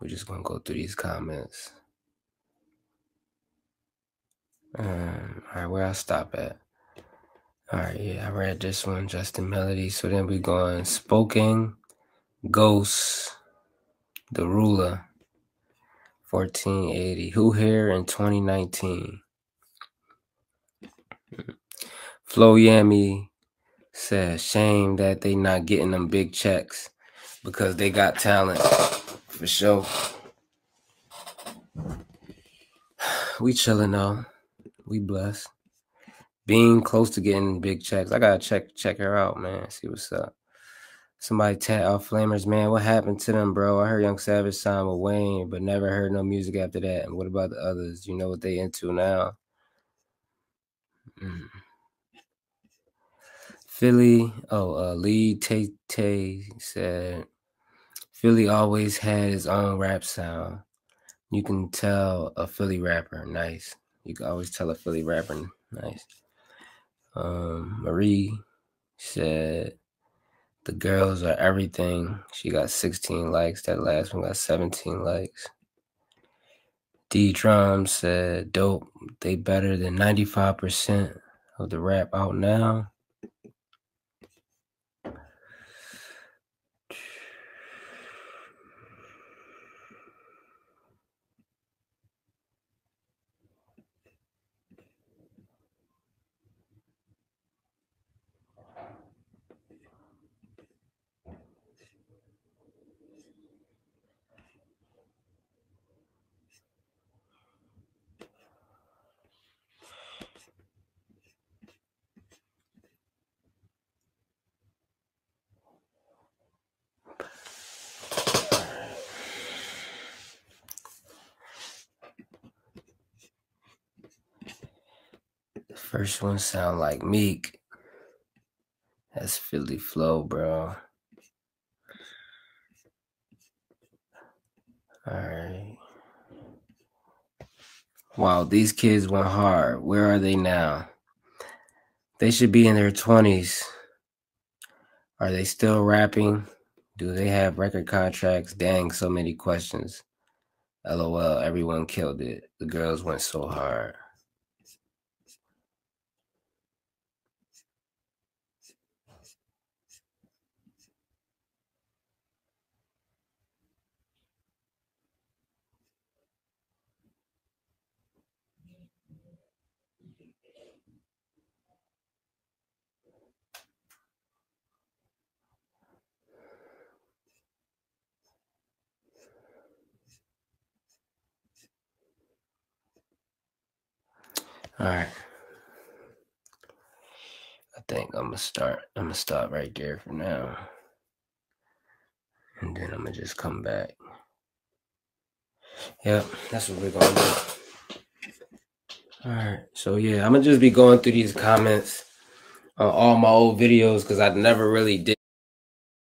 We're just gonna go through these comments. Um, all right, where I stop at? All right, yeah, I read this one, Justin Melody. So then we going Spoken, Ghost, The Ruler, 1480. Who here in 2019? Flo Yami says, shame that they not getting them big checks because they got talent for sure. We chilling though. We blessed. Being close to getting big checks. I gotta check check her out, man. See what's up. Somebody tat out Flamerz, man. What happened to them, bro? I heard Young Savage signed with Wayne, but never heard no music after that. And what about the others? You know what they into now? Mm. Philly, oh, uh, Lee Tay Tay said Philly always had his own rap sound. You can tell a Philly rapper, nice. You can always tell a Philly rapper, nice. Um, Marie said the girls are everything. She got 16 likes. That last one got 17 likes. D Drum said dope. They better than 95% of the rap out now. First one sound like Meek. That's Philly flow, bro. All right. Wow, these kids went hard. Where are they now? They should be in their 20s. Are they still rapping? Do they have record contracts? Dang, so many questions. LOL, everyone killed it. The girls went so hard. All right. I think I'm gonna start. I'm gonna stop right there for now, and then I'm gonna just come back. Yep, that's what we're gonna do. All right. So yeah, I'm gonna just be going through these comments on all my old videos because I never really did.